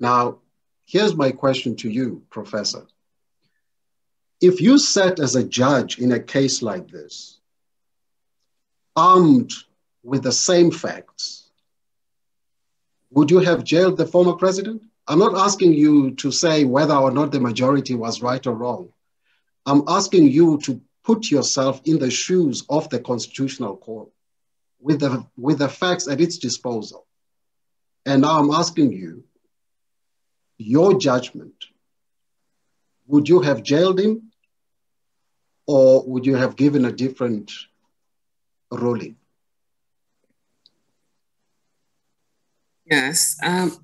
Now, here's my question to you, Professor. If you sat as a judge in a case like this, armed with the same facts, would you have jailed the former president? I'm not asking you to say whether or not the majority was right or wrong. I'm asking you to put yourself in the shoes of the Constitutional Court with the, with the facts at its disposal. And now I'm asking you, your judgment, would you have jailed him or would you have given a different ruling? Yes, um,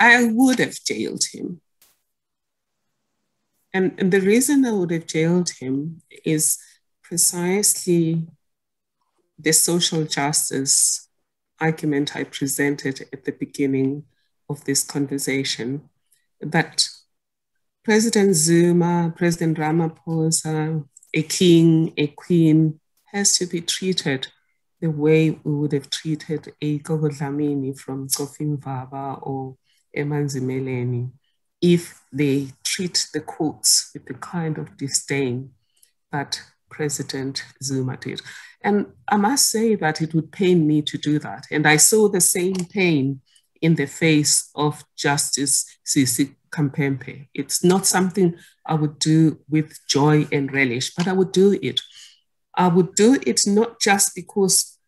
I would have jailed him. And, and the reason I would have jailed him is precisely the social justice argument I presented at the beginning of this conversation that President Zuma, President Ramaphosa, a king, a queen, has to be treated the way we would have treated a Gogo Dlamini from Vava or Emanzimeleni if they treat the courts with the kind of disdain that President Zuma did. And I must say that it would pain me to do that. And I saw the same pain in the face of Justice Sisi Khampepe. It's not something I would do with joy and relish, but I would do it I would do it not just because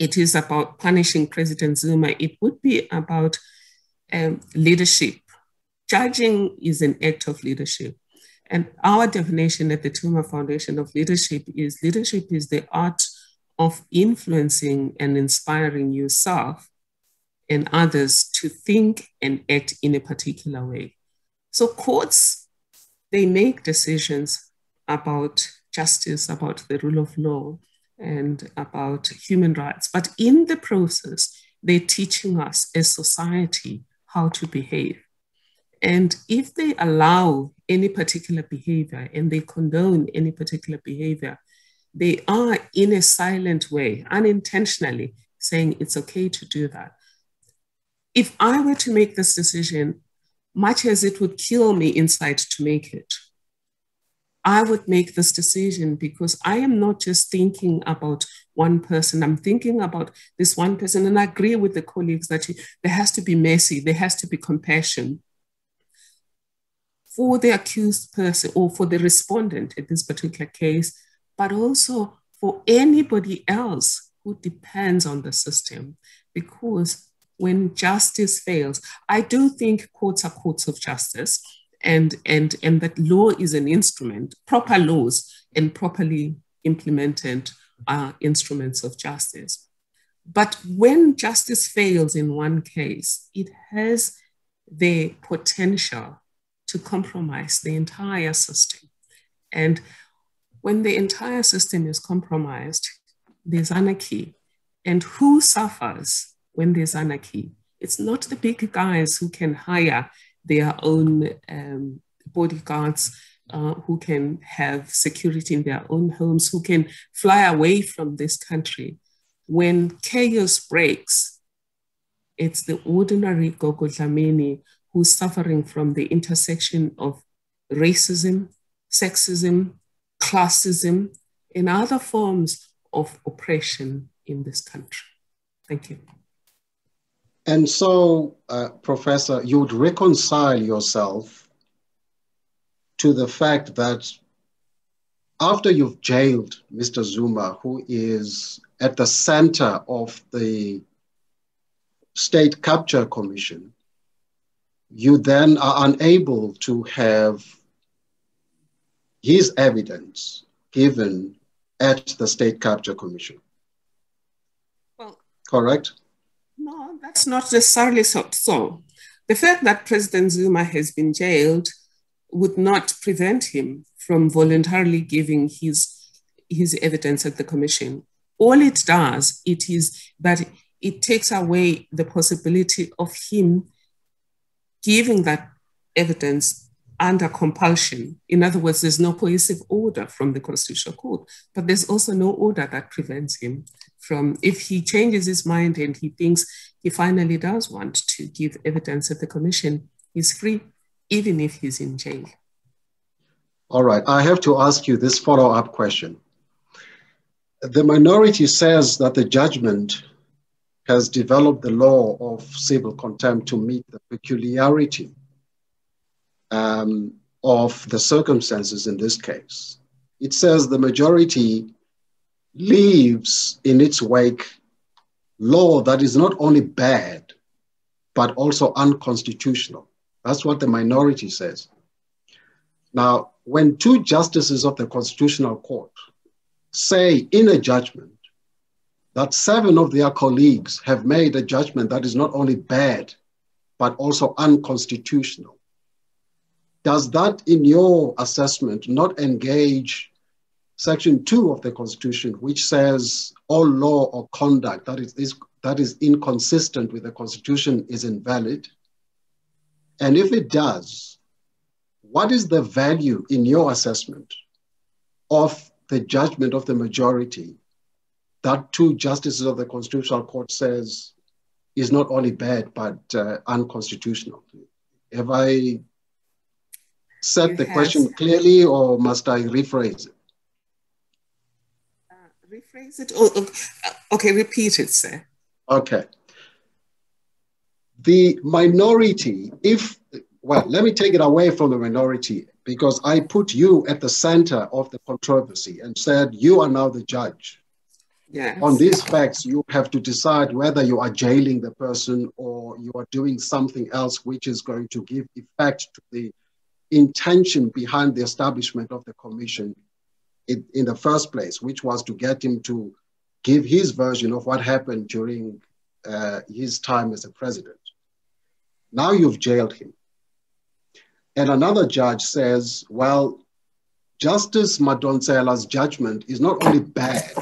it is about punishing President Zuma, it would be about um, leadership. Judging is an act of leadership. And our definition at the Thuma Foundation of leadership is leadership is the art of influencing and inspiring yourself and others to think and act in a particular way. So courts, they make decisions about justice, about the rule of law, and about human rights. But in the process, they're teaching us as society how to behave. And if they allow any particular behavior and they condone any particular behavior, they are in a silent way, unintentionally saying it's okay to do that. If I were to make this decision, much as it would kill me inside to make it, I would make this decision because I am not just thinking about one person. I'm thinking about this one person. And I agree with the colleagues that there has to be mercy, there has to be compassion for the accused person or for the respondent in this particular case, but also for anybody else who depends on the system. Because when justice fails, I do think courts are courts of justice and, and, and that law is an instrument, proper laws and properly implemented are instruments of justice. But when justice fails in one case, it has the potential to compromise the entire system. And when the entire system is compromised, there's anarchy. And who suffers when there's anarchy? It's not the big guys who can hire their own um, bodyguards uh, who can have security in their own homes, who can fly away from this country. When chaos breaks, it's the ordinary Gogo Dlamini who's suffering from the intersection of racism, sexism, classism, and other forms of oppression in this country. Thank you. And so, uh, Professor, you would reconcile yourself to the fact that after you've jailed Mr. Zuma, who is at the center of the State Capture Commission, you then are unable to have his evidence given at the State Capture Commission. Well, correct? No, that's not necessarily so. so. The fact that President Zuma has been jailed would not prevent him from voluntarily giving his, his evidence at the commission. All it does, it is that it takes away the possibility of him giving that evidence under compulsion. In other words, there's no coercive order from the Constitutional Court, but there's also no order that prevents him from, if he changes his mind and he thinks he finally does want to give evidence at the commission, he's free, even if he's in jail. All right, I have to ask you this follow up question. The minority says that the judgment has developed the law of civil contempt to meet the peculiarity um, of the circumstances in this case. It says the majority leaves in its wake law that is not only bad, but also unconstitutional. That's what the minority says. Now, when two justices of the Constitutional Court say in a judgment that seven of their colleagues have made a judgment that is not only bad, but also unconstitutional, does that, in your assessment, not engage Section 2 of the Constitution, which says all law or conduct that is, is, that is inconsistent with the Constitution is invalid? And if it does, what is the value in your assessment of the judgment of the majority that two justices of the Constitutional Court says is not only bad, but uh, unconstitutional? Have I said the question clearly or must I rephrase it? Uh, rephrase it? Oh, oh uh, okay, repeat it, sir. Okay. The minority, if, well, let me take it away from the minority because I put you at the center of the controversy and said, you are now the judge. Yes. On these facts, you have to decide whether you are jailing the person or you are doing something else which is going to give effect to the intention behind the establishment of the commission in, in the first place, which was to get him to give his version of what happened during uh, his time as a president. Now you've jailed him. And another judge says, well, Justice Madonsela's judgment is not only bad,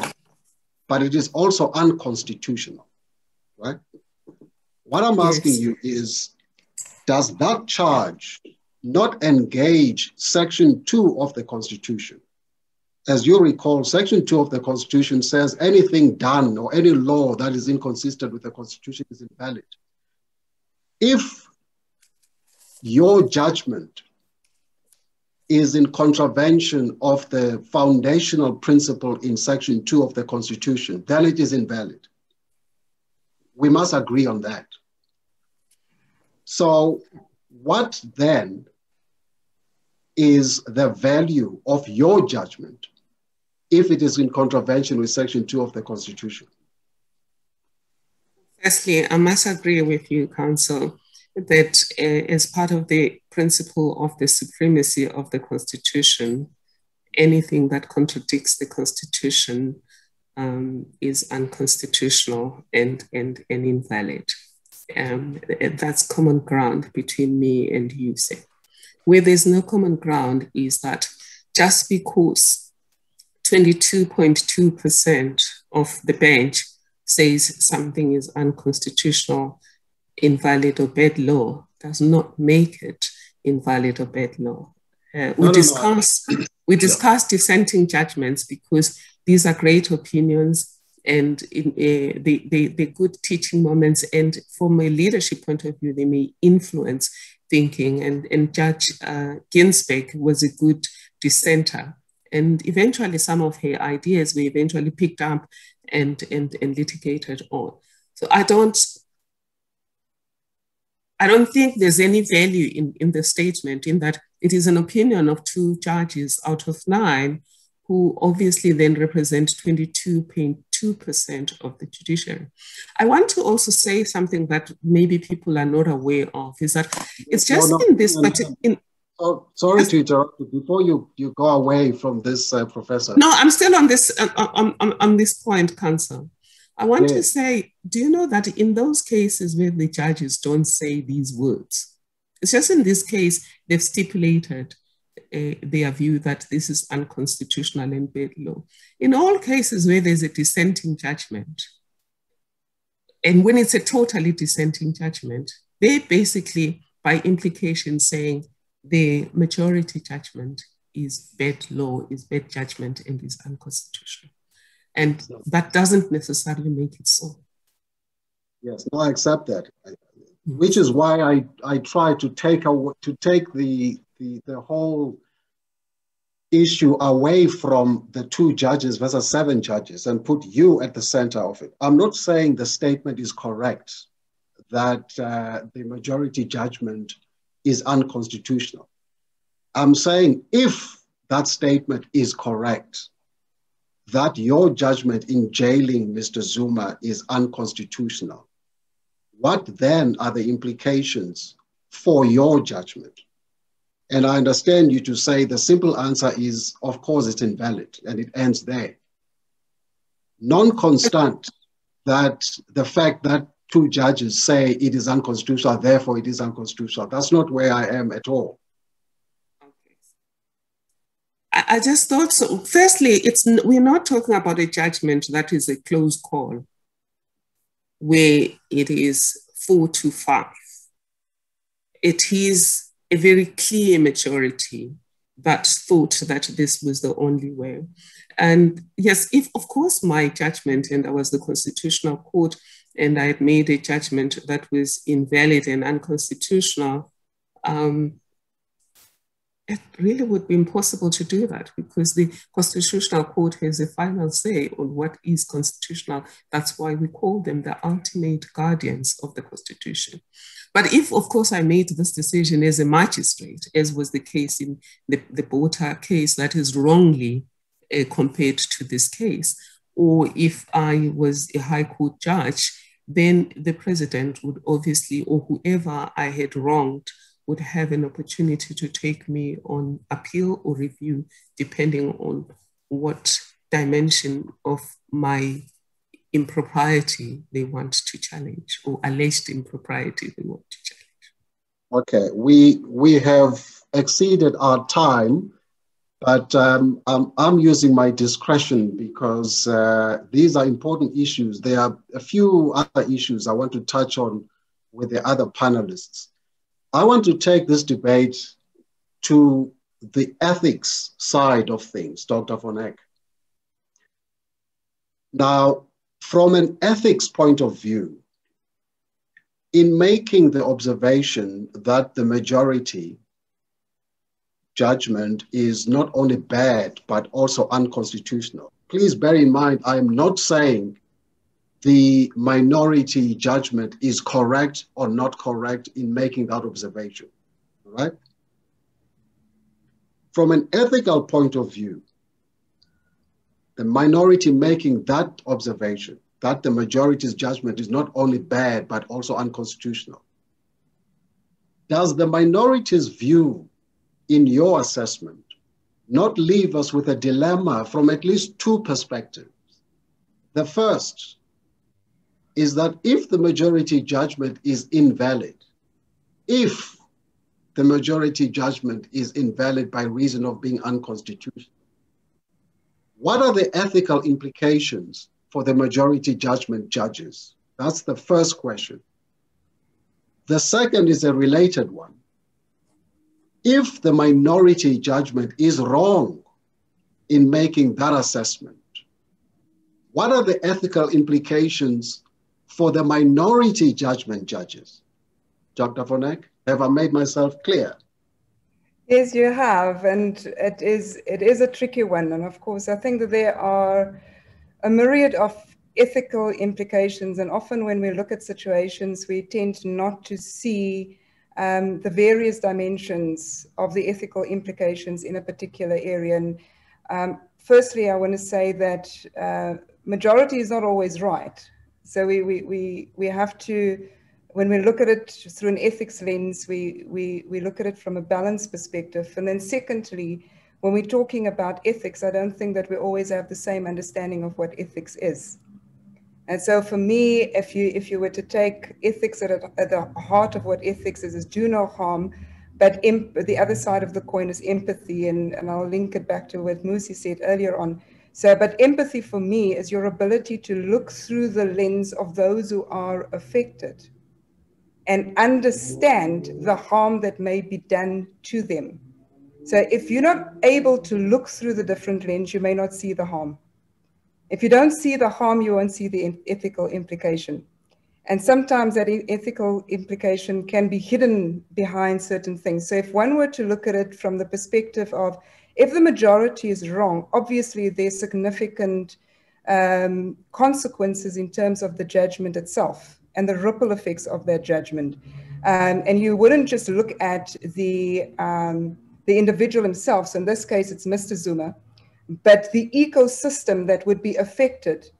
but it is also unconstitutional, right? What I'm yes. asking you is, does that charge not engage Section 2 of the Constitution? as you recall, Section 2 of the Constitution says anything done or any law that is inconsistent with the Constitution is invalid. If your judgment is in contravention of the foundational principle in Section 2 of the Constitution, then it is invalid. We must agree on that. So, what then is the value of your judgment if it is in contravention with Section 2 of the Constitution? Firstly, I must agree with you, Counsel, that uh, as part of the principle of the supremacy of the Constitution, anything that contradicts the Constitution um, is unconstitutional and, and, and invalid. Um, that's common ground between me and you, say. Where there's no common ground is that just because 22.2% of the bench says something is unconstitutional, invalid, or bad law does not make it invalid or bad law. Uh, we no, discuss no, no. we discuss dissenting judgments because these are great opinions and in, uh, they, they, they're good teaching moments. And from a leadership point of view, they may influence thinking. And, and Judge uh, was a good dissenter and eventually some of her ideas were eventually picked up and, and, and litigated on. So I don't, I don't think there's any value in, in the statement in that it is an opinion of two judges out of nine who obviously then represent 22.2% of the judiciary. I want to also say something that maybe people are not aware of is that it's just no, no, in this, but in, Oh, sorry to interrupt you. Before you, you go away from this, uh, Professor. No, I'm still on this uh, on, on, on this point, Counsel. I want to say, do you know that in those cases where the judges don't say these words, it's just in this case they've stipulated uh, their view that this is unconstitutional and bad law. In all cases where there's a dissenting judgment, and when it's a totally dissenting judgment, they basically, by implication, saying the majority judgment is bad law, is bad judgment, and is unconstitutional. And that doesn't necessarily make it so. Yes, no, I accept that. Which is why I, I try to take a, to take the, the the whole issue away from the two judges versus seven judges and put you at the center of it. I'm not saying the statement is correct that uh, the majority judgment is unconstitutional. I'm saying if that statement is correct, that your judgment in jailing Mr. Zuma is unconstitutional, what then are the implications for your judgment? And I understand you to say the simple answer is, of course, it's invalid, and it ends there. Non-constant that the fact that two judges say it is unconstitutional, therefore it is unconstitutional. That's not where I am at all. I just thought so. Firstly, it's we're not talking about a judgment that is a close call, where it is four to five. It is a very clear majority that thought that this was the only way. And yes, if of course my judgment, and I was the constitutional court, and I had made a judgment that was invalid and unconstitutional, um, it really would be impossible to do that because the Constitutional Court has a final say on what is constitutional. That's why we call them the ultimate guardians of the Constitution. But if, of course, I made this decision as a magistrate, as was the case in the, the Botha case that is wrongly uh, compared to this case, or if I was a High Court judge, then the president would obviously, or whoever I had wronged, would have an opportunity to take me on appeal or review, depending on what dimension of my impropriety they want to challenge or alleged impropriety they want to challenge. Okay, we we have exceeded our time, but um, I'm, I'm using my discretion because uh, these are important issues. There are a few other issues I want to touch on with the other panelists. I want to take this debate to the ethics side of things, Dr. Von Eck. Now, from an ethics point of view, in making the observation that the majority judgment is not only bad, but also unconstitutional, please bear in mind, I am not saying the minority judgment is correct or not correct in making that observation, right? From an ethical point of view, the minority making that observation, that the majority's judgment is not only bad, but also unconstitutional. Does the minority's view in your assessment not leave us with a dilemma from at least two perspectives? The first is that if the majority judgment is invalid, if the majority judgment is invalid by reason of being unconstitutional, what are the ethical implications for the majority judgment judges? That's the first question. The second is a related one. If the minority judgment is wrong in making that assessment, what are the ethical implications for the minority judgment judges? Dr. Von Eck, have I made myself clear? Yes, you have, and it is it is a tricky one. And of course, I think that there are a myriad of ethical implications. And often, when we look at situations, we tend not to see um, the various dimensions of the ethical implications in a particular area. And um, firstly, I want to say that uh, majority is not always right. So we we we we have to when we look at it through an ethics lens, we, we, we look at it from a balanced perspective. And then secondly, when we're talking about ethics, I don't think that we always have the same understanding of what ethics is. And so for me, if you if you were to take ethics at, a, at the heart of what ethics is, is do no harm, but the other side of the coin is empathy. And, and I'll link it back to what Musi said earlier on. So, but empathy for me is your ability to look through the lens of those who are affected and understand the harm that may be done to them. So if you're not able to look through the different lens, you may not see the harm. If you don't see the harm, you won't see the ethical implication. And sometimes that ethical implication can be hidden behind certain things. So if one were to look at it from the perspective of if the majority is wrong, obviously there's significant um, consequences in terms of the judgment itself and the ripple effects of that judgment. Um, and you wouldn't just look at the, um, the individual himself. So in this case, it's Mr. Zuma, but the ecosystem that would be affected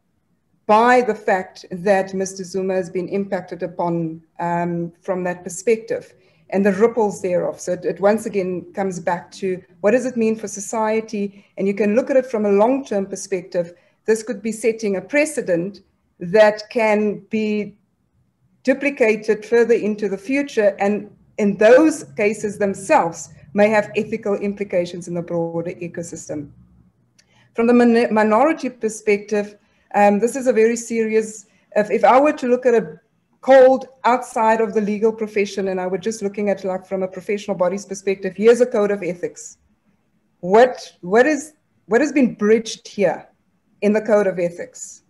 by the fact that Mr. Zuma has been impacted upon um, from that perspective and the ripples thereof. So it, it, once again comes back to what does it mean for society? And you can look at it from a long term perspective. This could be setting a precedent that can be duplicated further into the future. And in those cases themselves, may have ethical implications in the broader ecosystem. From the minority perspective, um, this is a very serious, if, if I were to look at a cold outside of the legal profession and I was just looking at like from a professional body's perspective, here's a code of ethics. What, what, is, what has been bridged here in the code of ethics?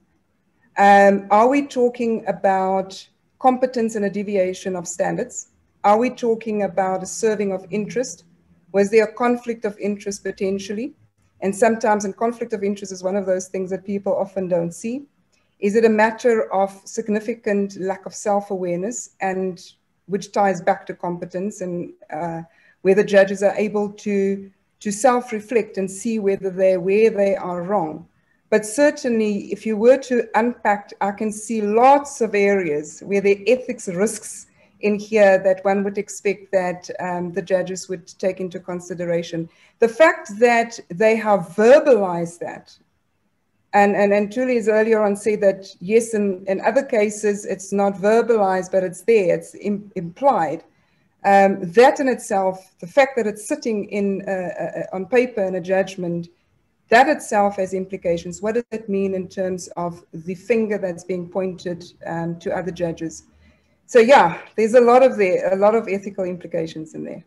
Um, are we talking about competence and a deviation of standards? Are we talking about a serving of interest? Was there a conflict of interest potentially? And sometimes, and conflict of interest is one of those things that people often don't see. Is it a matter of significant lack of self awareness, and which ties back to competence and uh, whether judges are able to, to self reflect and see whether they're where they are wrong? But certainly, if you were to unpack, I can see lots of areas where the ethics risks in here that one would expect that um, the judges would take into consideration. The fact that they have verbalized that, and, and, and Thuli earlier on said that, yes, in, in other cases, it's not verbalized, but it's there, it's Im implied. Um, that in itself, the fact that it's sitting in uh, uh, on paper in a judgment, that itself has implications. What does it mean in terms of the finger that's being pointed um, to other judges? so yeah, there's a lot of there, a lot of ethical implications in there.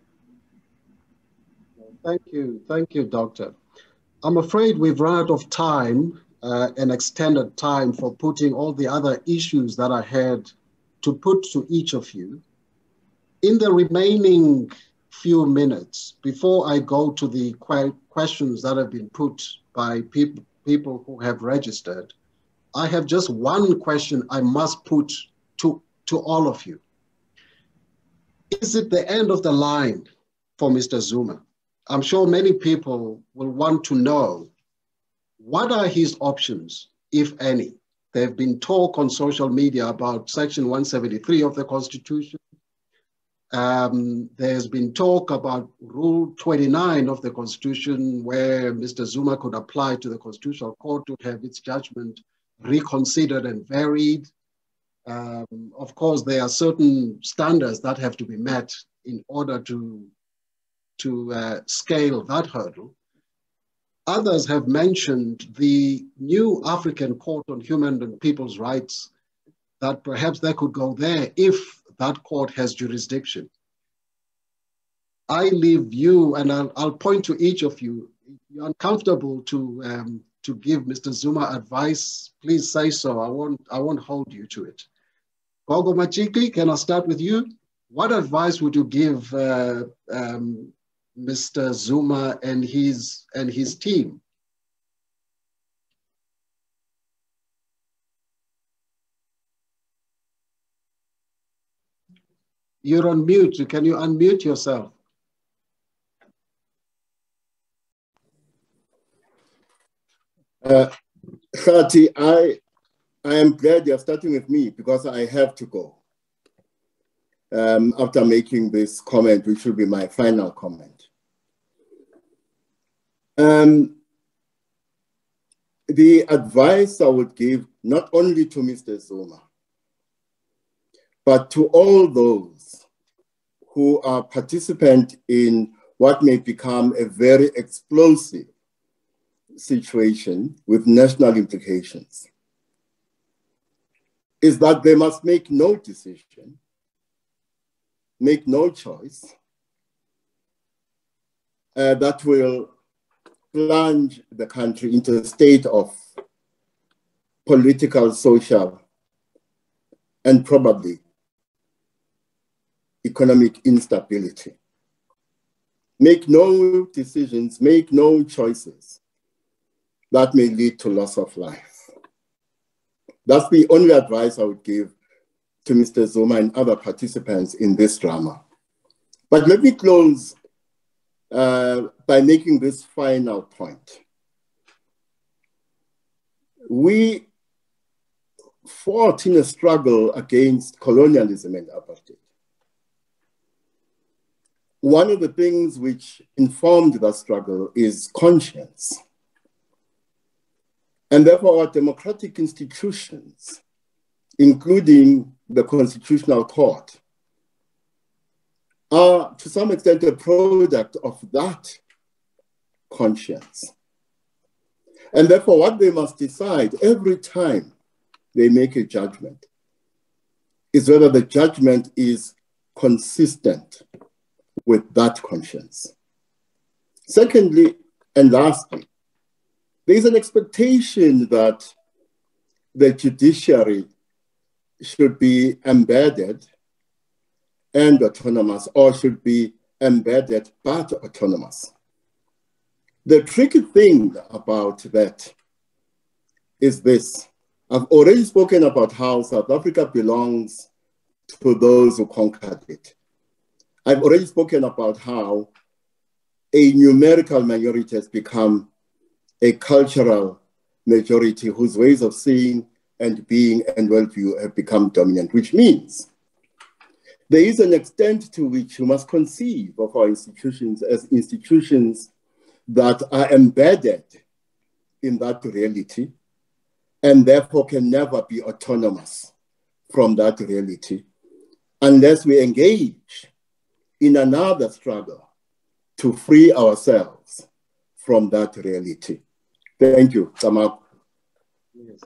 Thank you, thank you, Doctor. I'm afraid we've run out of time uh, and extended time for putting all the other issues that I had to put to each of you. In the remaining few minutes, before I go to the que questions that have been put by people, people who have registered, I have just one question I must put to to all of you. Is it the end of the line for Mr. Zuma? I'm sure many people will want to know what are his options, if any? There have been talk on social media about Section 173 of the Constitution. Um, there's been talk about Rule 29 of the Constitution, where Mr. Zuma could apply to the Constitutional Court to have its judgment reconsidered and varied. Um, of course, there are certain standards that have to be met in order to, to uh, scale that hurdle. Others have mentioned the new African Court on Human and People's Rights, that perhaps they could go there if that court has jurisdiction. I leave you, and I'll, I'll point to each of you. You're uncomfortable to um, to give Mr. Zuma advice, please say so. I won't I won't hold you to it. Gogo Machiki, can I start with you? What advice would you give uh, um, Mr. Zuma and his and his team? You're on mute. Can you unmute yourself? Uh, I I am glad you're starting with me because I have to go. Um, after making this comment, which will be my final comment. Um, the advice I would give not only to Mr. Zuma, but to all those who are participant in what may become a very explosive situation with national implications is that they must make no decision, make no choice uh, that will plunge the country into a state of political, social and probably economic instability. Make no decisions, make no choices that may lead to loss of life. That's the only advice I would give to Mr. Zuma and other participants in this drama. But let me close uh, by making this final point. We fought in a struggle against colonialism and apartheid. One of the things which informed that struggle is conscience. And therefore, our democratic institutions, including the Constitutional Court, are to some extent a product of that conscience. And therefore, what they must decide every time they make a judgment is whether the judgment is consistent with that conscience. Secondly, and lastly, there is an expectation that the judiciary should be embedded and autonomous or should be embedded but autonomous. The tricky thing about that is this. I've already spoken about how South Africa belongs to those who conquered it. I've already spoken about how a numerical minority has become a cultural majority whose ways of seeing and being and worldview have become dominant, which means there is an extent to which you must conceive of our institutions as institutions that are embedded in that reality and therefore can never be autonomous from that reality unless we engage in another struggle to free ourselves from that reality. Thank you, Tamak. Yes.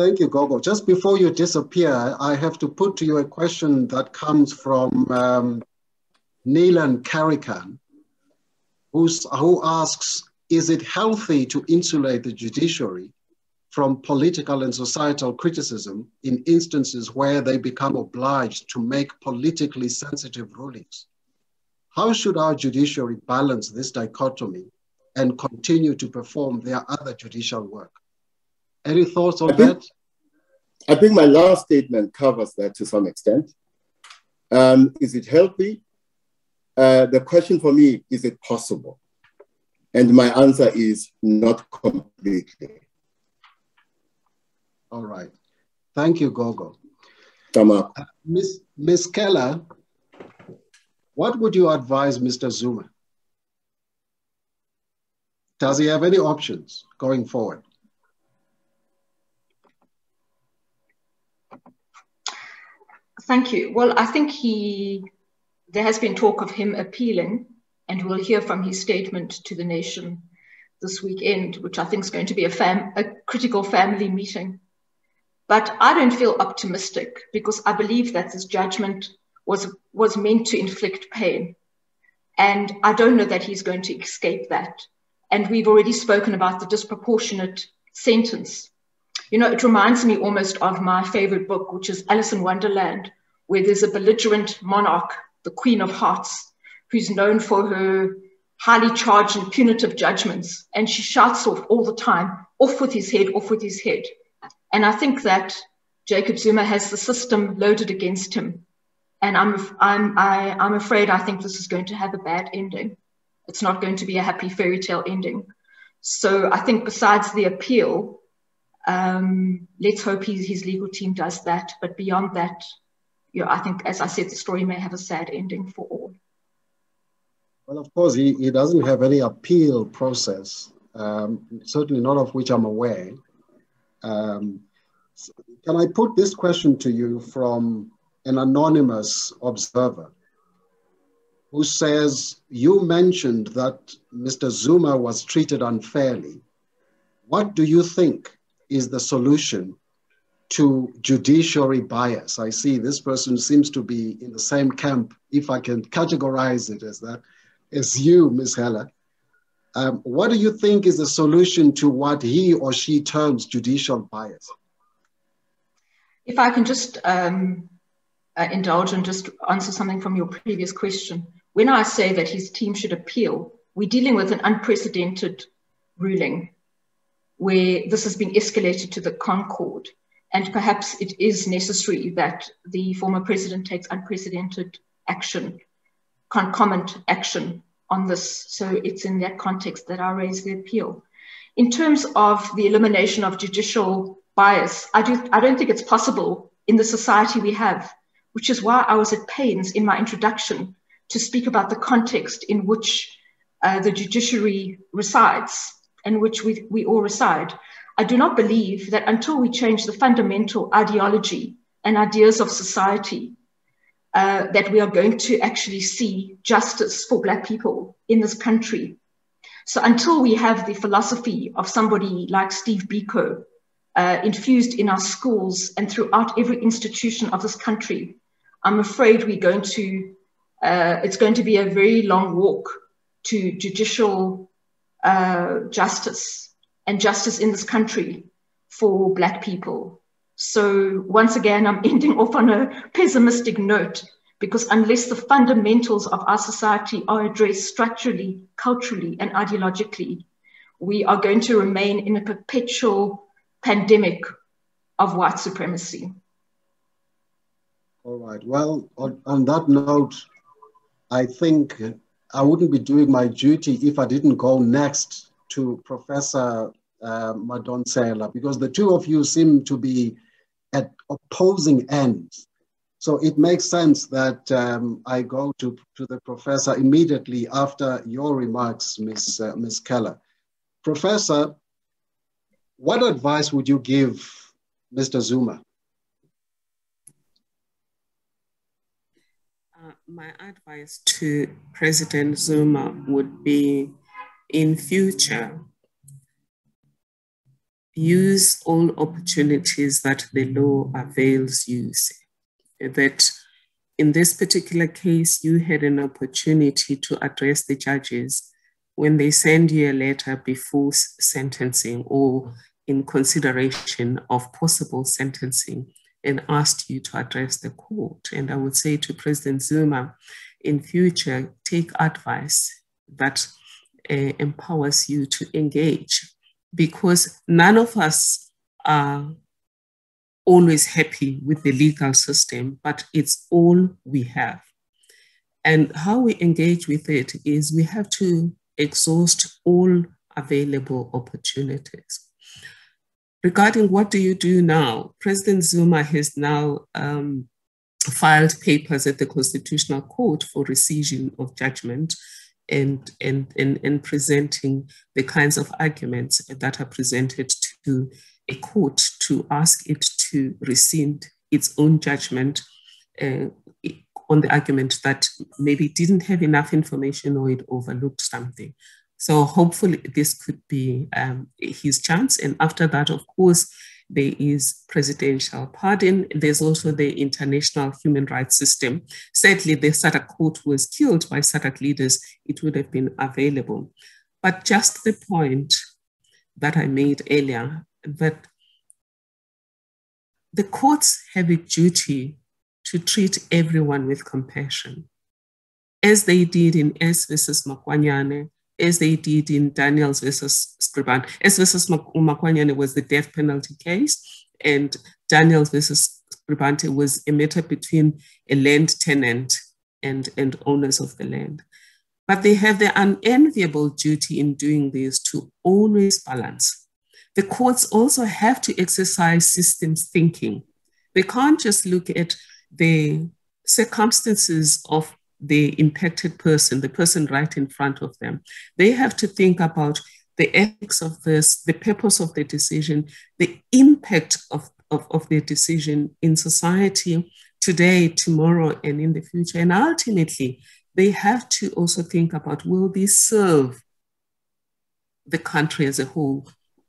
Thank you, Gogo. Just before you disappear, I have to put to you a question that comes from um, Neelan Karikan, who's, who asks, is it healthy to insulate the judiciary from political and societal criticism in instances where they become obliged to make politically sensitive rulings? How should our judiciary balance this dichotomy and continue to perform their other judicial work? Any thoughts on I think, that? I think my last statement covers that to some extent. Um, is it healthy? Uh, the question for me is it possible? And my answer is not completely. All right. Thank you, Gogo. Come up. Uh. Ms. Keller, what would you advise Mr. Zuma? Does he have any options going forward? Thank you. Well, I think he, there has been talk of him appealing, and we'll hear from his statement to the nation this weekend, which I think is going to be a, fam, a critical family meeting. But I don't feel optimistic because I believe that this judgment was, was meant to inflict pain. And I don't know that he's going to escape that. And we've already spoken about the disproportionate sentence. You know, it reminds me almost of my favorite book, which is Alice in Wonderland, where there's a belligerent monarch, the Queen of Hearts, who's known for her highly charged and punitive judgments. And she shouts off all the time, off with his head, off with his head. And I think that Jacob Zuma has the system loaded against him. And I'm, I'm, I, I'm afraid I think this is going to have a bad ending. It's not going to be a happy fairy tale ending. So I think besides the appeal, um, let's hope his, his legal team does that. But beyond that, you know, I think, as I said, the story may have a sad ending for all. Well, of course, he, he doesn't have any appeal process, um, certainly not of which I'm aware. Um, can I put this question to you from an anonymous observer who says, You mentioned that Mr. Zuma was treated unfairly. What do you think is the solution to judiciary bias. I see this person seems to be in the same camp, if I can categorize it as that, as you, Ms. Heller. Um, what do you think is the solution to what he or she terms judicial bias? If I can just um, uh, indulge and just answer something from your previous question. When I say that his team should appeal, we're dealing with an unprecedented ruling where this has been escalated to the ConCourt. And perhaps it is necessary that the former president takes unprecedented action, concomitant action on this. So it's in that context that I raise the appeal. In terms of the elimination of judicial bias, I, do, I don't think it's possible in the society we have, which is why I was at pains in my introduction to speak about the context in which uh, the judiciary resides in which we, we all reside. I do not believe that until we change the fundamental ideology and ideas of society, uh, that we are going to actually see justice for Black people in this country. So until we have the philosophy of somebody like Steve Biko uh, infused in our schools and throughout every institution of this country, I'm afraid we're going to, uh, it's going to be a very long walk to judicial uh, justice and justice in this country for Black people. So, once again, I'm ending off on a pessimistic note because unless the fundamentals of our society are addressed structurally, culturally, and ideologically, we are going to remain in a perpetual pandemic of white supremacy. All right. Well, on, on that note, I think I wouldn't be doing my duty if I didn't go next to Professor uh, Madonsela, because the two of you seem to be at opposing ends. So it makes sense that um, I go to, to the professor immediately after your remarks, Ms. Uh, Ms. Keller. Professor, what advice would you give Mr. Zuma? my advice to President Zuma would be in future, use all opportunities that the law avails you. That in this particular case, you had an opportunity to address the judges when they send you a letter before sentencing or in consideration of possible sentencing and asked you to address the court. And I would say to President Zuma, in future, take advice that uh, empowers you to engage because none of us are always happy with the legal system, but it's all we have. And how we engage with it is we have to exhaust all available opportunities. Regarding what do you do now, President Zuma has now um, filed papers at the Constitutional Court for rescission of judgment and, and, and, and presenting the kinds of arguments that are presented to a court to ask it to rescind its own judgment uh, on the argument that maybe it didn't have enough information or it overlooked something. So hopefully this could be um, his chance. And after that, of course, there is presidential pardon. There's also the international human rights system. Sadly, the SADC court was killed by SADC leaders. It would have been available. But just the point that I made earlier, that the courts have a duty to treat everyone with compassion, as they did in S versus Makwanyane, as they did in Daniels versus Scribante. S versus Makwanyane was the death penalty case, and Daniels versus Scribante was a matter between a land tenant and, and owners of the land. But they have the unenviable duty in doing this to always balance. The courts also have to exercise systems thinking. They can't just look at the circumstances of the impacted person, the person right in front of them. They have to think about the ethics of this, the purpose of the decision, the impact of, of, of their decision in society today, tomorrow, and in the future. And ultimately, they have to also think about will this serve the country as a whole?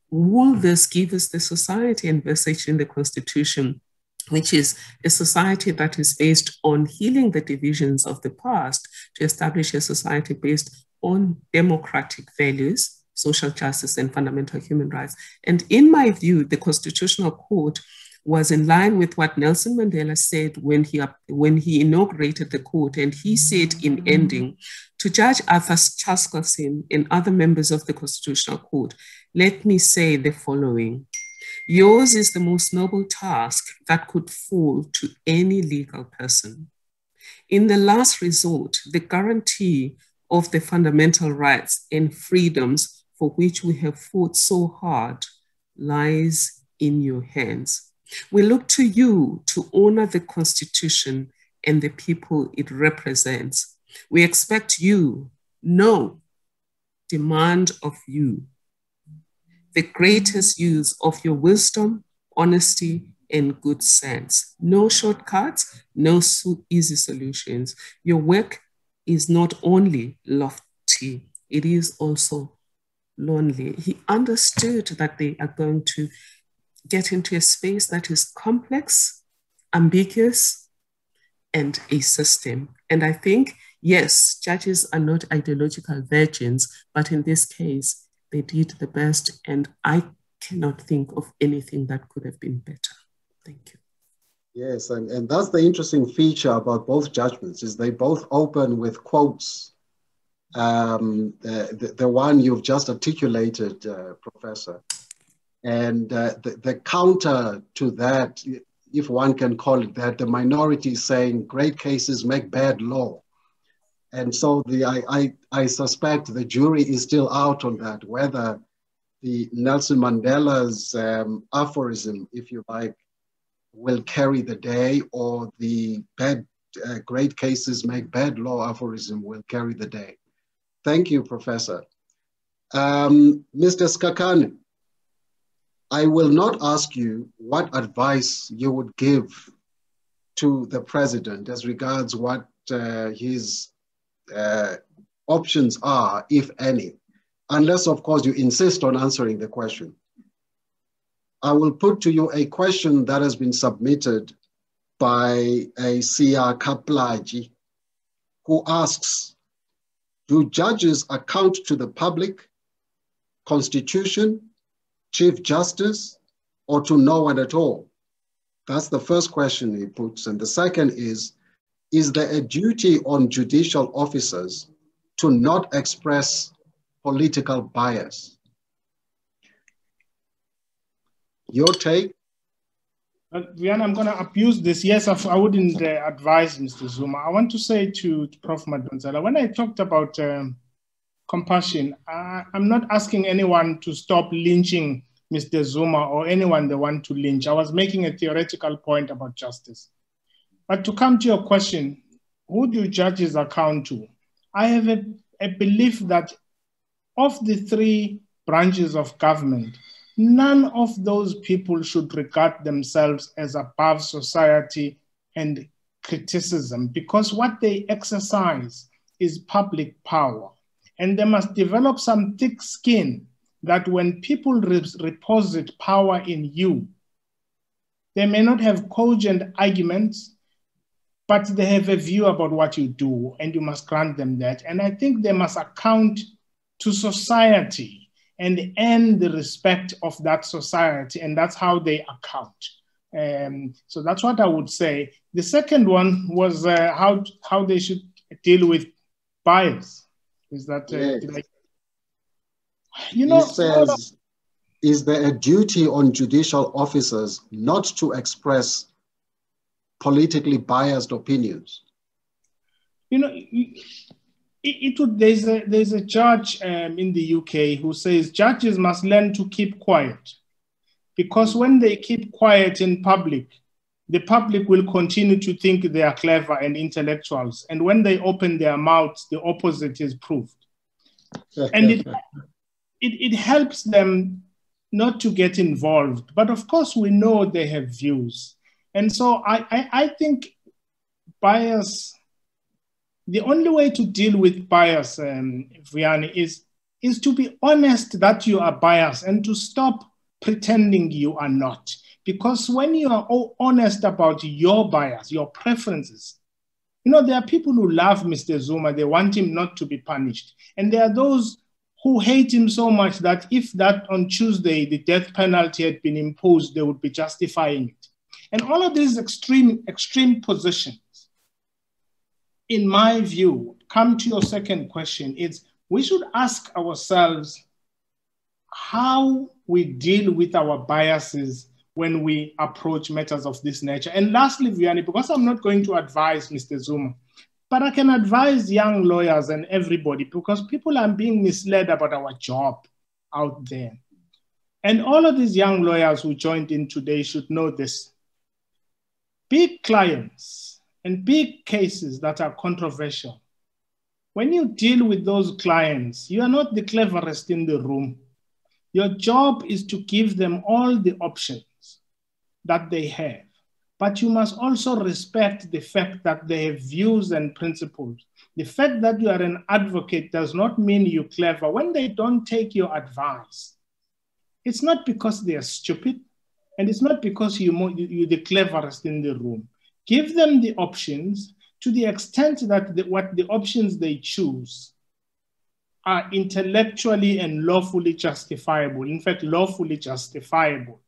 Will this give us the society envisaged in the Constitution which is a society that is based on healing the divisions of the past to establish a society based on democratic values, social justice, and fundamental human rights. And in my view, the Constitutional Court was in line with what Nelson Mandela said when he, when he inaugurated the court. And he said in mm-hmm. ending, to Judge Arthur Chaskalson and other members of the Constitutional Court, let me say the following. Yours is the most noble task that could fall to any legal person. In the last resort, the guarantee of the fundamental rights and freedoms for which we have fought so hard lies in your hands. We look to you to honor the Constitution and the people it represents. We expect you, no, demand of you, the greatest use of your wisdom, honesty, and good sense. No shortcuts, no easy solutions. Your work is not only lofty, it is also lonely. He understood that they are going to get into a space that is complex, ambiguous, and a system. And I think, yes, judges are not ideological virgins, but in this case, they did the best. And I cannot think of anything that could have been better. Thank you. Yes, and, and that's the interesting feature about both judgments is they both open with quotes. Um, the, the one you've just articulated, uh, Professor, and uh, the, the counter to that, if one can call it that, the minority saying great cases make bad law. And so the, I, I, I suspect the jury is still out on that, whether the Nelson Mandela's um, aphorism, if you like, will carry the day or the bad, uh, great cases make bad law aphorism will carry the day. Thank you, Professor. Um, Mr. Sikhakhane, I will not ask you what advice you would give to the president as regards what uh, his uh, options are, if any, unless, of course, you insist on answering the question. I will put to you a question that has been submitted by a Sia Kaplaji, who asks, do judges account to the public, constitution, Chief Justice or to no one at all? That's the first question he puts. And the second is, is there a duty on judicial officers to not express political bias? Your take? Uh, I'm going to abuse this. Yes, I wouldn't uh, advise Mr. Zuma. I want to say to, to Prof. Madonsela, when I talked about um, compassion. I, I'm not asking anyone to stop lynching Mr. Zuma or anyone they want to lynch. I was making a theoretical point about justice. But to come to your question, who do judges account to? I have a, a belief that of the three branches of government, none of those people should regard themselves as above society and criticism because what they exercise is public power. And they must develop some thick skin that when people re- reposit power in you, they may not have cogent arguments, but they have a view about what you do, and you must grant them that. And I think they must account to society and earn the respect of that society, and that's how they account. Um, so that's what I would say. The second one was uh, how how they should deal with bias. Is that, uh, yes. you know, he says, is there a duty on judicial officers not to express politically biased opinions? You know, it, it would, there's a there's a judge um, in the UK who says judges must learn to keep quiet because when they keep quiet in public, the public will continue to think they are clever and intellectuals. And when they open their mouths, the opposite is proved. and it, it, it helps them not to get involved. But of course, we know they have views. And so I, I, I think bias, the only way to deal with bias, um, Vianney, is, is to be honest that you are biased and to stop pretending you are not. Because when you are all honest about your bias, your preferences, you know, there are people who love Mr. Zuma, they want him not to be punished. And there are those who hate him so much that if that on Tuesday the death penalty had been imposed, they would be justifying it. And all of these extreme, extreme positions, in my view, come to your second question, is we should ask ourselves how we deal with our biases when we approach matters of this nature. And lastly, Vuyani, because I'm not going to advise Mr. Zuma, but I can advise young lawyers and everybody because people are being misled about our job out there. And all of these young lawyers who joined in today should know this. Big clients and big cases that are controversial, when you deal with those clients, you are not the cleverest in the room. Your job is to give them all the options that they have. But you must also respect the fact that they have views and principles. The fact that you are an advocate does not mean you're clever. When they don't take your advice, it's not because they are stupid, and it's not because you, you're the cleverest in the room. Give them the options to the extent that the, what the options they choose are intellectually and lawfully justifiable, in fact, lawfully justifiable,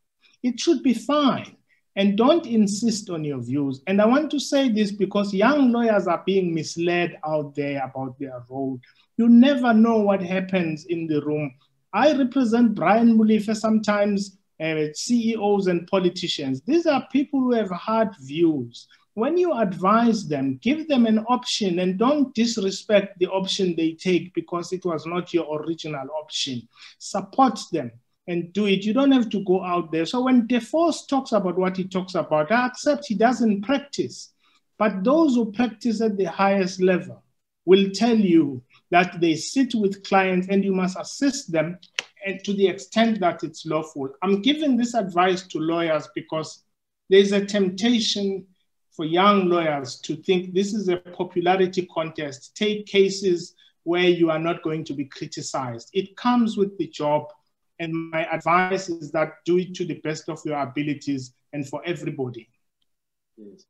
it should be fine. And don't insist on your views. And I want to say this because young lawyers are being misled out there about their role. You never know what happens in the room. I represent Brian Molefe sometimes, uh, CEOs and politicians. These are people who have hard views when you advise them, give them an option and don't disrespect the option they take because it was not your original option. Support them and do it. You don't have to go out there. So when De Vos talks about what he talks about, I accept he doesn't practice. But those who practice at the highest level will tell you that they sit with clients and you must assist them and to the extent that it's lawful. I'm giving this advice to lawyers because there's a temptation for young lawyers to think this is a popularity contest. Take cases where you are not going to be criticized. It comes with the job. And my advice is that do it to the best of your abilities and for everybody. Yes.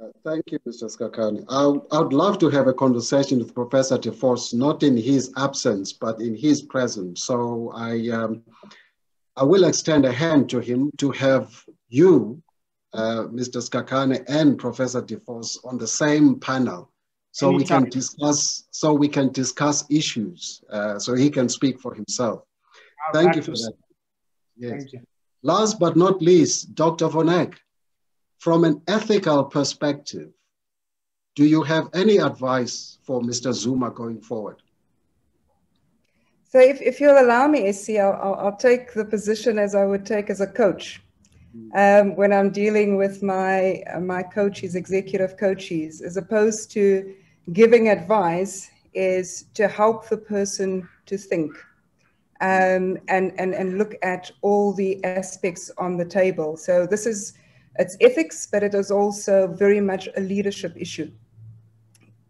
Uh, thank you, Mr. Sikhakhane. I, would love to have a conversation with Professor De Vos, not in his absence, but in his presence. So I, um, I will extend a hand to him to have you uh, Mr. Sikhakhane and Professor De Vos on the same panel so we can discuss so we can discuss issues uh, so he can speak for himself. I'll Thank you for that. Yes. Last but not least, Dr. Von Eck, from an ethical perspective, do you have any advice for Mr. Zuma going forward? So if, if you'll allow me, Essie, I'll, I'll take the position as I would take as a coach um, when I'm dealing with my uh, my coaches, executive coaches, as opposed to giving advice, is to help the person to think um, and, and, and look at all the aspects on the table. So this is it's ethics, but it is also very much a leadership issue.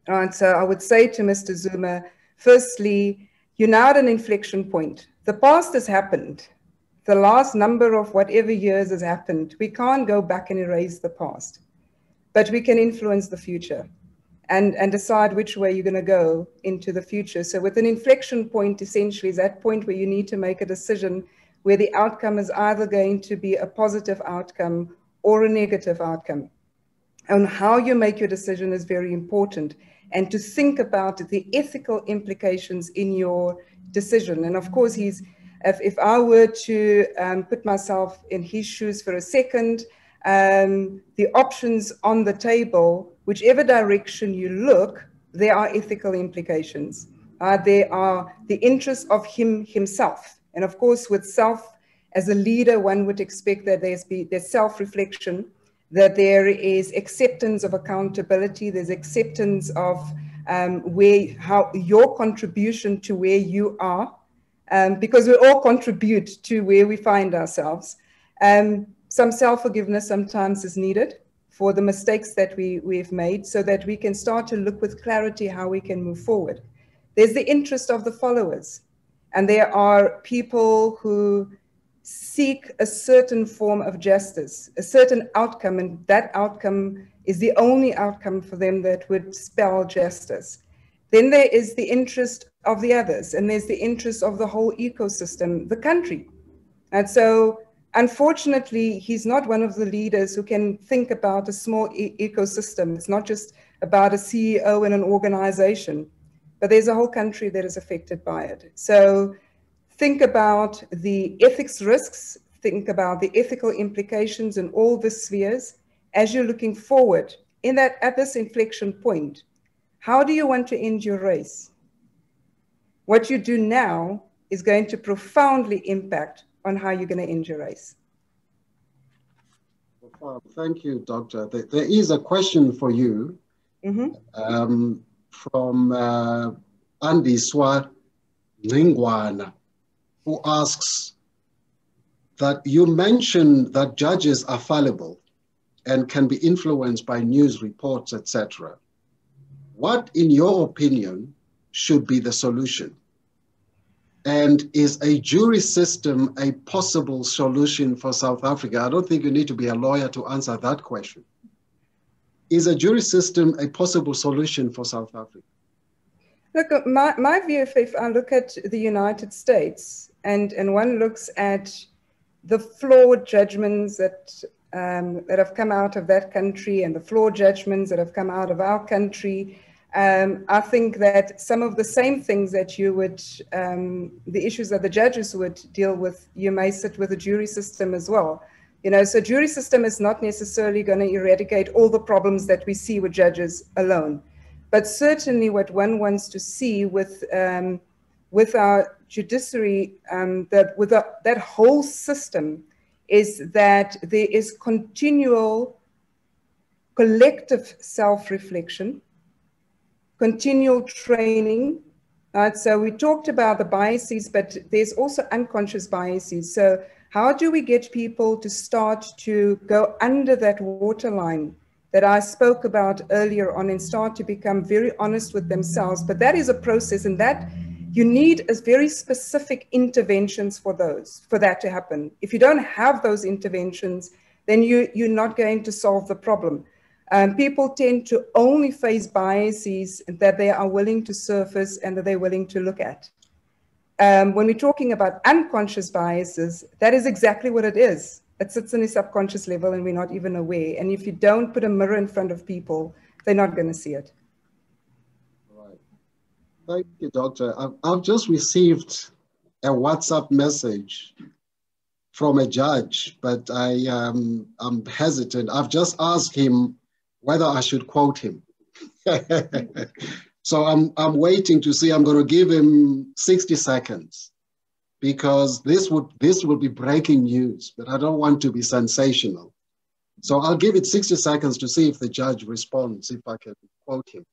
And so I would say to Mr. Zuma, firstly, you're now at an inflection point. The past has happened the last number of whatever years has happened, we can't go back and erase the past, but we can influence the future and, and decide which way you're going to go into the future. So with an inflection point, essentially, is that point where you need to make a decision where the outcome is either going to be a positive outcome or a negative outcome. And how you make your decision is very important. And to think about the ethical implications in your decision. And of course, he's if, if I were to um, put myself in his shoes for a second, um, the options on the table, whichever direction you look, there are ethical implications. Uh, there are the interests of him himself. And of course, with self, as a leader, one would expect that there's, be, there's self-reflection, that there is acceptance of accountability, there's acceptance of um, where, how your contribution to where you are, um, because we all contribute to where we find ourselves. Um, some self-forgiveness sometimes is needed for the mistakes that we, we've made so that we can start to look with clarity how we can move forward. There's the interest of the followers. And there are people who seek a certain form of justice, a certain outcome, and that outcome is the only outcome for them that would spell justice. Then there is the interest of the others, and there's the interest of the whole ecosystem, the country. And so unfortunately, he's not one of the leaders who can think about a small e- ecosystem. It's not just about a CEO in an organization, but there's a whole country that is affected by it. So think about the ethics risks, think about the ethical implications in all the spheres as you're looking forward in that at this inflection point. How do you want to end your race? What you do now is going to profoundly impact on how you're going to end your race. Thank you, Doctor. There is a question for you mm-hmm. um, from uh, Andy Swa Lingwana, who asks that you mentioned that judges are fallible and can be influenced by news reports, etc. What, in your opinion, should be the solution? And is a jury system a possible solution for South Africa? I don't think you need to be a lawyer to answer that question. Is a jury system a possible solution for South Africa? Look, my, my view, if, if I look at the United States and, and one looks at the flawed judgments that, um, that have come out of that country and the flawed judgments that have come out of our country, um, I think that some of the same things that you would, um, the issues that the judges would deal with, you may sit with the jury system as well. You know, so jury system is not necessarily going to eradicate all the problems that we see with judges alone, but certainly what one wants to see with um, with our judiciary, um, that with a, that whole system, is that there is continual collective self-reflection continual training. Right? So we talked about the biases, but there's also unconscious biases. So how do we get people to start to go under that waterline that I spoke about earlier on and start to become very honest with themselves? But that is a process, and that you need a very specific interventions for those for that to happen. If you don't have those interventions, then you, you're not going to solve the problem. Um, people tend to only face biases that they are willing to surface and that they're willing to look at. Um, when we're talking about unconscious biases, that is exactly what it is. It sits in the subconscious level and we're not even aware. And if you don't put a mirror in front of people, they're not going to see it. Thank you, Doctor. I've, I've just received a WhatsApp message from a judge, but I um, I'm hesitant. I've just asked him whether I should quote him. so I'm, I'm waiting to see, I'm going to give him 60 seconds because this would, this would be breaking news, but I don't want to be sensational. So I'll give it 60 seconds to see if the judge responds, if I can quote him.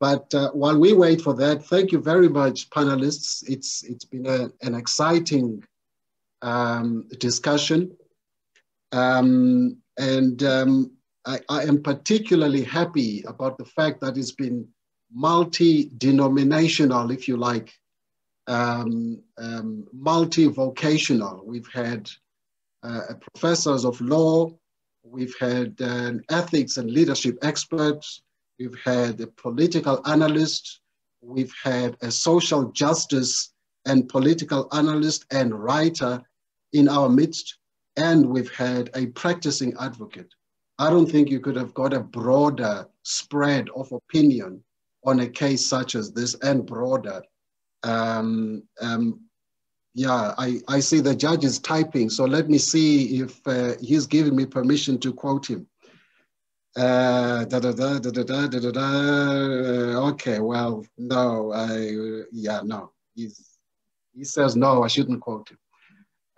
But uh, while we wait for that, thank you very much, panelists. It's, it's been a, an exciting um, discussion. Um, and um, I, I am particularly happy about the fact that it's been multi-denominational, if you like, um, um, multi-vocational. We've had uh, professors of law, we've had uh, ethics and leadership experts, we've had a political analyst, we've had a social justice and political analyst and writer in our midst, and we've had a practicing advocate. I don't think you could have got a broader spread of opinion on a case such as this and broader. Um, um, yeah, I, I see the judge is typing, so let me see if uh, he's giving me permission to quote him. Uh, da, da, da, da, da, da, da, da, okay, well, no, I, yeah, no. He's, he says, no, I shouldn't quote him.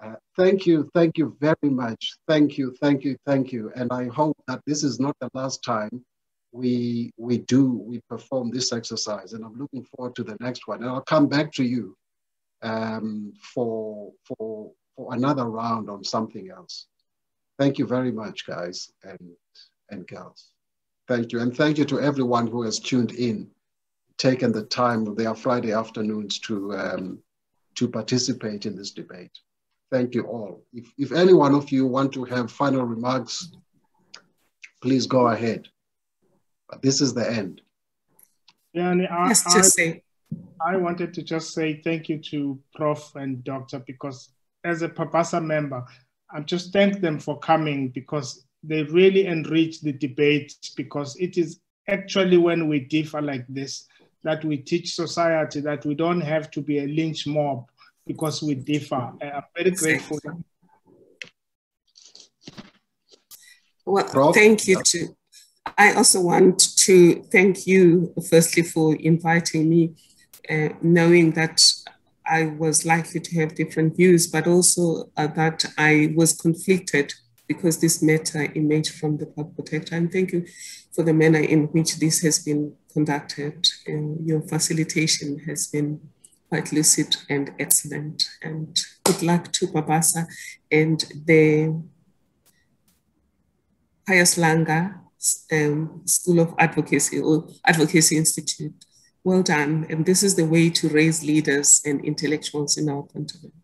Uh, thank you, thank you very much. Thank you, thank you, thank you. And I hope that this is not the last time we we do we perform this exercise. And I'm looking forward to the next one. And I'll come back to you um, for for for another round on something else. Thank you very much, guys and and girls. Thank you, and thank you to everyone who has tuned in, taken the time of their Friday afternoons to um, to participate in this debate. Thank you all. If, if any one of you want to have final remarks, please go ahead. But this is the end. Yeah, and I, just I, say. I wanted to just say thank you to Prof and Doctor because as a PABASA member, I just thank them for coming because they really enrich the debate because it is actually when we differ like this that we teach society that we don't have to be a lynch mob because we differ. I'm very grateful. Well, thank you too. I also want to thank you, firstly, for inviting me, uh, knowing that I was likely to have different views, but also uh, that I was conflicted because this matter emerged from the Pub Protector. And thank you for the manner in which this has been conducted. And your facilitation has been quite lucid and excellent. And good luck to PABASA and the Pius Langa um, School of Advocacy or Advocacy Institute. Well done. And this is the way to raise leaders and intellectuals in our continent.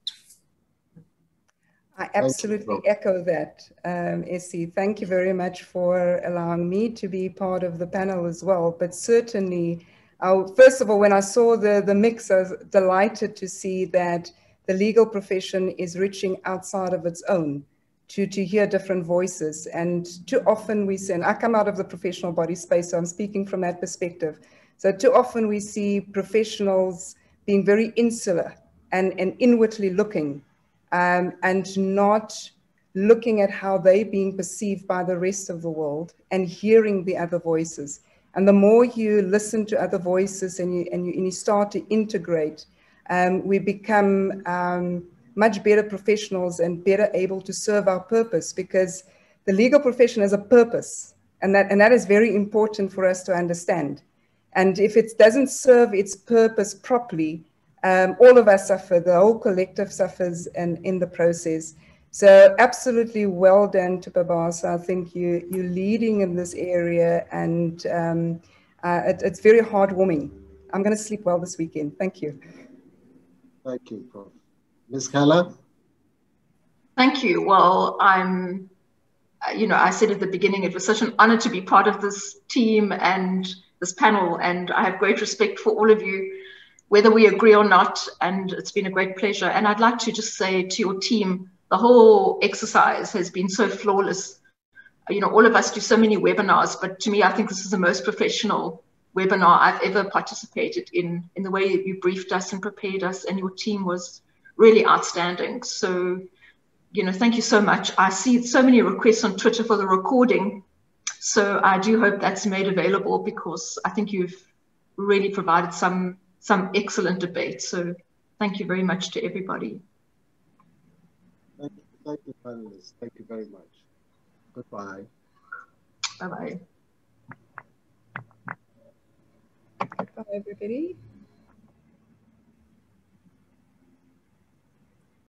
I absolutely echo that, um, Essie. Thank you very much for allowing me to be part of the panel as well. But certainly, uh, first of all, when I saw the, the mix, I was delighted to see that the legal profession is reaching outside of its own to, to hear different voices. And too often we see, and I come out of the professional body space, so I'm speaking from that perspective. So too often we see professionals being very insular and, and inwardly looking um, and not looking at how they're being perceived by the rest of the world and hearing the other voices. And the more you listen to other voices and you, and you, and you start to integrate, um, we become um, much better professionals and better able to serve our purpose because the legal profession has a purpose and that, and that is very important for us to understand. And if it doesn't serve its purpose properly, um, all of us suffer, the whole collective suffers and in the process. So absolutely well done to PABASA. I think you, you're leading in this area and um, uh, it, it's very heartwarming. I'm going to sleep well this weekend. Thank you. Thank you, Prof. Ms. Keller? Thank you. Well, I'm, you know, I said at the beginning, it was such an honor to be part of this team and this panel, and I have great respect for all of you, whether we agree or not, and it's been a great pleasure. And I'd like to just say to your team, the whole exercise has been so flawless. You know, all of us do so many webinars, but to me, I think this is the most professional webinar I've ever participated in, in the way you briefed us and prepared us, and your team was really outstanding. So, you know, thank you so much. I see so many requests on Twitter for the recording. So I do hope that's made available because I think you've really provided some some excellent debate. So thank you very much to everybody. Thank you, thank you panelists. Thank you very much. Goodbye. Bye-bye. Bye, everybody.